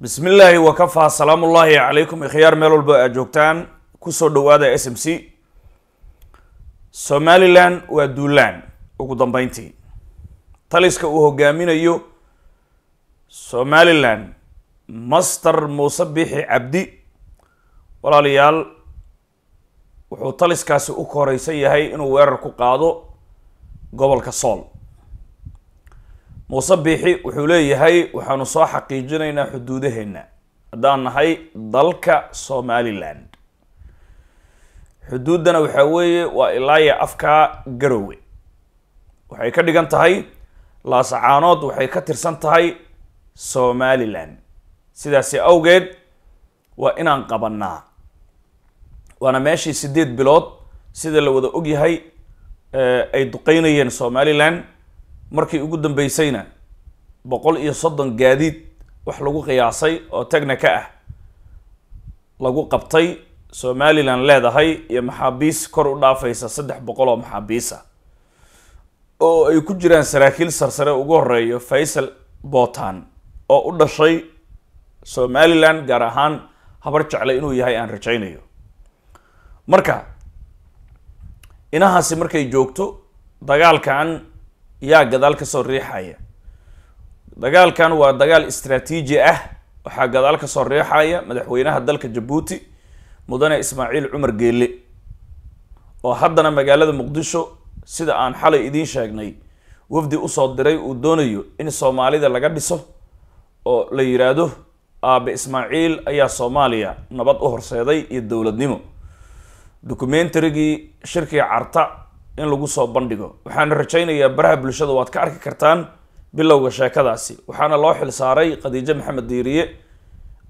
bismi illaahi wakafaa salaamu ullaahi calaykum ikhyaar meel walba aad joogtaan. Kusoo dhawaada s m c. Somalilan waa duulaan. Ugu dambeyntii taliska uu hogaaminayo somalilan master muuse biixi cabdi. Walaalayaal wuxuu taliskaasi u koreysan yahay inuu weerar ku qaado gobolka sool muuse biixi wuxuu leeyahay waxaanu soo xaqiijinaynaa xuduudaheena haddaan nahay dalka somaliland. Xuduuddana waxaa weeye waa ilaaya afkaa garowe. Waxay ka dhigan tahay laasacaanood waxay ka tirsan tahay somaliland. Sidaasi awgeed waa inaan qabanaa waana meeshii sideed bilood sida la wada ogyahay ay duqeynayeen somaliland markii ugu dambeysayna boqol iyo soddon gaadiid wax lagu qiyaasay oo tagna ka ah lagu qabtay somalilan leedahay iyo maxaabiis kor u dhaafaysa saddex boqol oo maxaabiisa oo ay ku jiraan saraakiil sarsare ugu horeeyo faysal botan oo u dhashay somalilan gaar ahaan habar jeclay inuu yahay aan rajaynayo. Marka inahaasi markay joogto dagaalkan yaa gadaal ka soo riixaya. Dagaalkan waa dagaal istraatiiji ah waxaa gadaal ka soo riixaya madaxweynaha dalka jabuuti mudane ismaaciil cumar geele oo haddana magaalada muqdisho sida aan xalay idiin sheegnay wafdi u soo diray uu doonayo in soomaalida laga dhiso oo la yiraahdo aabe ismaaciil ayaa soomaaliya nabad u horseeday iyo dowladnimo. Documentarigii shirkii carta in lagu soo bandhigo. Waxaana rajaynayaa baraha bulshada waad ka arki kartaan bilowga sheekadaasi. Waxaana loo xil saaray khadiijo maxamed diiriye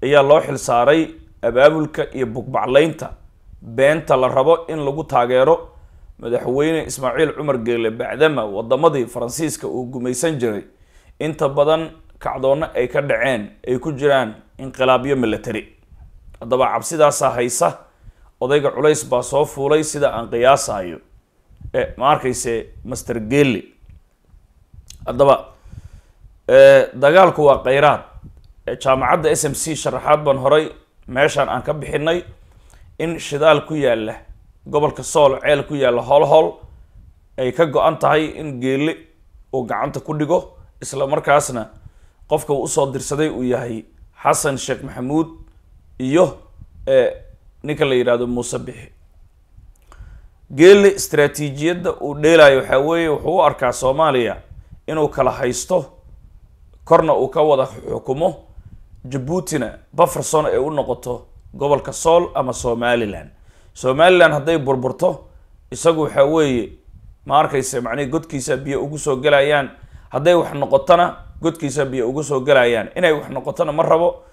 ayaa loo xil saaray abaabulka iyo bugbaclaynta beenta la rabo in lagu taageero madaxweyne ismaaciil cumar geele bacdama wadamadii faransiiska uu gumaysan jiray. Inta badan kacdoonna ay ka dhaceen ay ku jiraan inqilaabyo milatary haddaba cabsidaasaa haysa odayga culays baa soo fuulay sida aan qiyaasayo ma arkayse master geli. Haddaba dagaalku waa kheyraad jaamacadda s m c sharaxaad baan horay meeshaan aan ka bixinay in shidaal ku yaalla gobolka sool ceel ku yaalla howlhowl ay ka go-an tahay in geele uu gacanta ku dhigo isla markaasna qofka uu u soo dirsaday uu yahay xasan sheekh maxamuud iyo ninka la yidhaahdo muuse bixi geele istraatiijiyadda uu dheelayo waxaa weeye wuxuu u arkaa soomaaliya inuu kala haysto korna uu ka wada xukumo jabuutina bufferson ay u noqoto gobolka sool ama somalilan somalilan hadday burburto isagu waxaa weeye ma arkaysa macnihi godkiisa biyo ugu soo gelayaan. Hadday wax noqotona godkiisa biyo ugu soo gelayaan. Inay wax noqotona ma rabo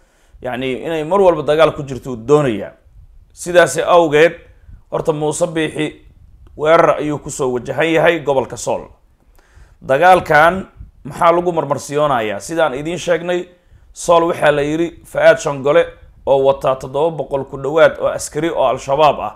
yacni inay mar walba dagaal ku jirto uu doonayaa sidaasi awgeed horta muuse biixi weerar ayuu ku soo wajahan yahay gobolka sool. Dagaalkan maxaa lagu marmarsiyoonayaa? Sidaan idiin sheegnay sool waxaa la yidhi fa-aad shangole oo wataa toddoba boqol ku dhowaad oo askari oo al-shabaab ah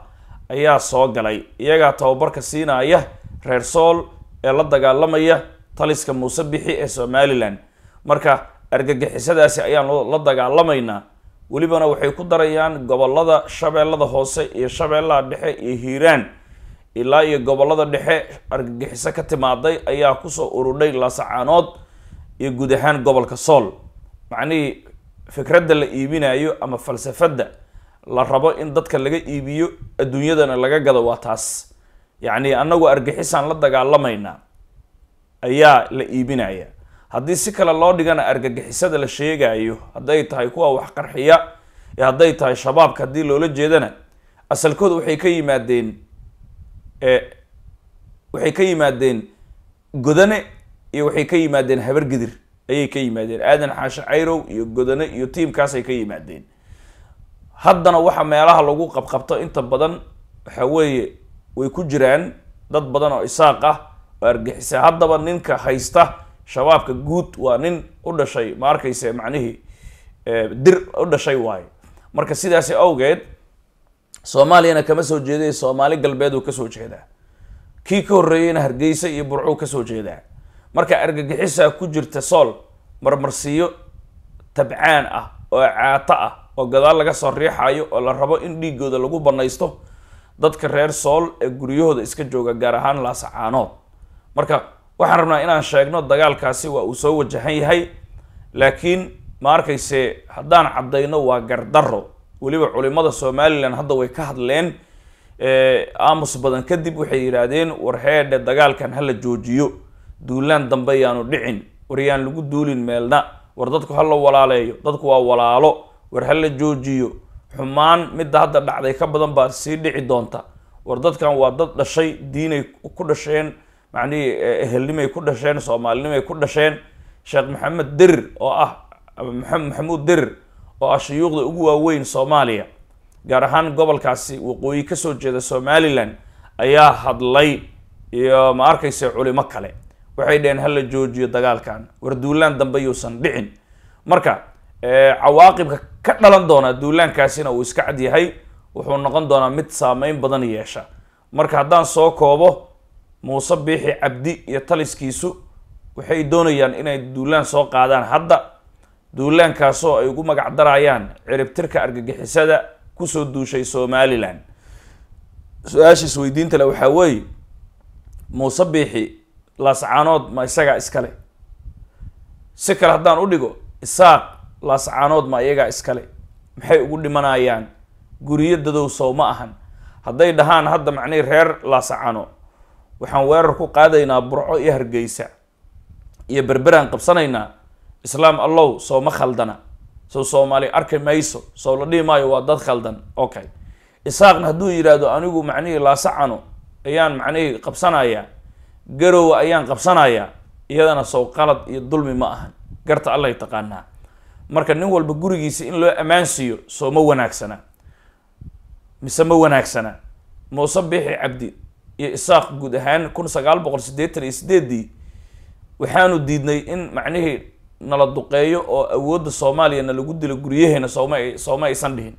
ayaa soo galay. Iyagaa tababarka siinaya reer sool ee la dagaalamaya taliska muuse bixi ee somalilan marka argagixisadaasi ayaan la dagaalamaynaa. Welibana waxay ku darayaan gobollada shabeellada hoose iyo shabeellaha dhexe iyo hiiraan ilaa iyo gobollada dhexe argagixiso ka timaaday ayaa ku soo urudhay laasacaanood iyo guud ahaan gobolka sool. Macnihii fikradda la iibinayo ama falsafadda la rabo in dadka laga iibiyo adduunyadana laga gado waa taas. Yacni annagu argixisaan la dagaalamaynaa ayaa la iibinaya. Haddii si kale loo dhigana argagixisada la sheegayo hadday tahay kuwa wax qarxiya ee hadday tahay shabaabka haddii loola jeedana asalkooda waxay ka yimaadeen waxay ka yimaadeen godane iyo waxay ka yimaadeen habargidir ayay ka yimaadeen. Aadan xaashe cayrow iyo godane iyo tiimkaasay ka yimaadeen. Haddana waxa meelaha lagu qabqabto inta badan waxa weeye way ku jiraan dad badan oo isaaq ah oo argixisa haddaba ninka haysta shabaabka guud waa nin u dhashay ma arkayse macnihii? Dir u dhashay waayo marka sidaasi awgeed soomaaliyana kama soo jeeday soomaali galbeed uu ka soo jeedaa. Kii ka horreeyeyna hargeysa iyo burcuu ka soo jeedaa. Marka argagixisaa ku jirta sool marmarsiiyo tabcaan ah oo caato ah oo gadaal laga soo riixayo oo la rabo in dhiigooda lagu banaysto dadka reer sool ee guryahooda iska jooga gaar ahaan laasacaanood marka waxaan rabnaa inaan sheegno dagaalkaasi waa uu soo wajahan yahay laakiin ma arkayse haddaan caddayno waa gardarro weliba culimada somalilan hadda way ka hadleen aamus badan kadib waxay yidhaahdeen war heedhe dagaalkan hala joojiyo. Duulaan dambe yaanu dhicin. War yaan lagu duulin meelna. War dadku hala walaaleeyo. Dadku waa walaalo. War hala joojiyo. Xumaan midda hadda dhacday ka badan baa sii dhici doonta. War dadkan waa dad dhashay diinay ku dhasheen macnihii ehelnimay ku dhasheen soomaalinimay ku dhasheen. Sheekh maxamed derir oo ah maxamuud derir oo ah shuyuukhda ugu waaweyn soomaaliya gaar ahaan gobolkaasi waqooyi ka soo jeeda somalilan ayaa hadlay iyo ma arkayse culimo kale. Waxay dhaheen hala joojiyo dagaalkan war duulaan dambe yuusan dhicin. Marka cawaaqibka ka dhalan doona duulaankaasina uu iska cad yahay wuxuu noqon doonaa mid saameyn badan yeesha. Marka haddaan soo koobo muuse biixi cabdi iyo taliskiisu waxay doonayaan inay duulaan soo qaadaan hadda duulaankaasoo ay ugu magac darayaan ciribtirka argagixisada ku soo duushay somalilan su'aasha isweydiinta le waxaa weeye muuse biixi laascaanood ma isagaa iskale si kale haddaan u dhigo isaaq laascaanood ma iyagaa iskale maxay ugu dhimanayaan? Guryo dadow sow ma ahan. Hadday dhahaan hadda macnihi reer laascaano waxaan weerar ku qaadaynaa burco iyo hargeysa iyo berberaan qabsanaynaa islaam allow sow ma khaldana. Sow soomaali arki mayso. Sow la dhihi maayo waa dad khaldan. Okay isaaqna hadduu yidhaahdo anigu macnihii laasacano ayaan macnihii qabsanayaa. Garowa ayaan qabsanayaa. Iyadana sow qalad iyo dulmi ma ahan. Garta allay taqaanaa. Marka nin walba gurigiisa in loo ammaan siiyo soo ma wanaagsana. Mise ma wanaagsana. Muuse biixi cabdi iyo isaaq guud ahaan kun sagaal boqol siddeetan iyo sideedii waxaanu diidnay in macnihii nala duqeeyo oo awoodda soomaaliya na lagu dilo guryaheena sooma sooma aysan dhihin.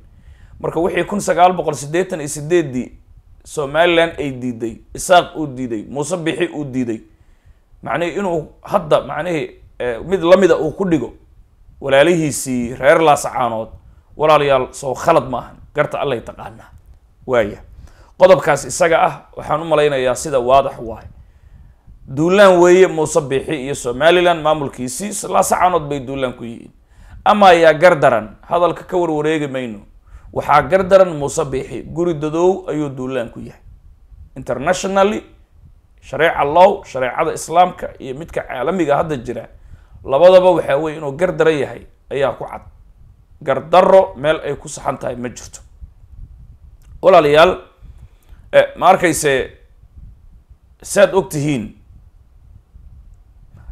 Marka wixii kun sagaal boqol siddeetan iyo sideedii somalilan ay diiday isaaq uu diiday muuse bixi uu diiday macnihii inuu hadda macnihii mid lamida uu ku dhigo walaalihiisii reer laasacaanood walaalayaal sow khalad ma ahan garta allay taqaanaa waaya. Qodobkaas isaga ah waxaan u malaynayaa sida waadax waay duulaan weeye muuse biixi iyo somalilan maamulkiisii laasacaanood bay duulaan ku yihiin. Ama ayaa gardaran hadalka ka warwareegi mayno. Waxaa gardaran muuse biixi guri dadow ayuu duulaan ku yahay. Internationally shareeca low shareecada islaamka iyo midka caalamiga hadda jira labadaba waxaa weye inuu gardaran yahay ayaa ku cad. Gardaro meel ay ku saxan tahay ma jirto. Walaalayaal ma arkayse saad og tihiin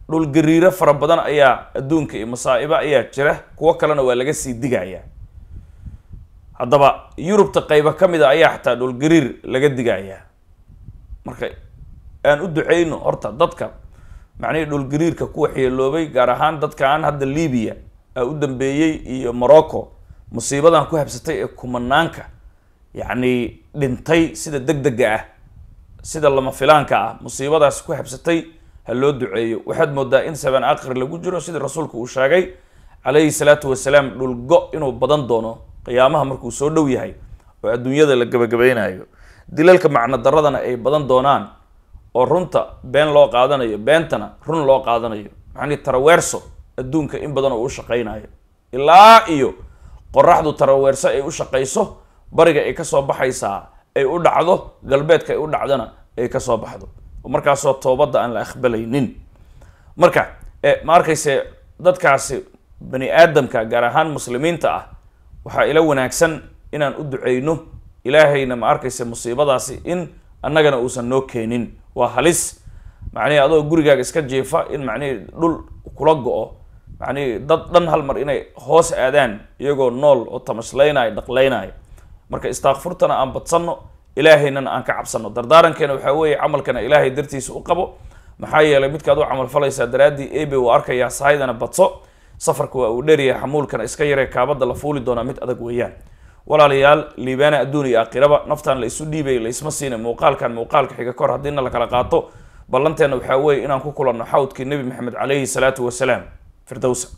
dhulgariiro fara badan ayaa adduunka iyo masaa'ibo ayaa jira. Kuwo kalena waa laga sii digayaa haddaba yurubta qaybo ka mid a ayaa xataa dhulgariir laga digayaa marka aan u duceyno horta dadka macnihii dhulgariirka ku waxyeeloobay gaar ahaan dadkaan hadda libiya aa u dambeeyey iyo morocco musiibadan ku habsatay ee kumanaanka yacni dhintay sida deg dega ah sida lama filaanka ah musiibadaas ku habsatay ha loo duceeyo. Waxaad moodaa in saban aakhir lagu jiro sidii rasuulku uu sheegay calayhi salaatu wasalaam dhulgo inuu badan doono qiyaamaha markuu soo dhow yahay oo adduunyada la gabagabeynayo dilalka macno daradana ay badan doonaan oo runta been loo qaadanayo beentana run loo qaadanayo. Macnii taraweerso adduunka in badan oo u shaqaynayo ilaa iyo qoraxdu taraweerso ay u shaqayso bariga ay ka soo baxaysaa ay u dhacdo galbeedka ay u dhacdana ay ka soo baxdo markaasoo toobadda aan la aqbalaynin. Marka ma arkayse dadkaasi bani aadamka gaar ahaan muslimiinta ah waxaa ila wanaagsan inaan u duceyno ilaahayna ma arkayse musiibadaasi in annagana uusan noo keenin. Waa halis. Macnihi adoo gurigaaga iska jiifa in macnihi dhul kula go-o. Macnihi dad dhan hal mar inay hoos aadaan iyagoo nool oo tamaslaynayo dhaqlaynayo. Marka istaakfurtana aan badsanno ilaahaynana aan ka cabsano. Dardaarankeena waxaa weeye camalkana ilaahay dartiisa u qabo. Maxaa yeelay midkaad u camal falaysaa daraaddii ebe uu arkayaa sahaydana badso. Safarka waa uu dheeryahay xamuulkana iska yaree kaabada la fuuli doonaa mid adag weeyaan. Walaalayaal liibaana adduun iyo aakhiraba naftaan la isu dhiibay la isma muuqaalkan muuqaalka xiga kor haddiina la kala qaato. Ballanteena waxaa weeye inaan ku kulanno xawdkii nebi maxamed calayhi salaatu wasalaam. Firdowsa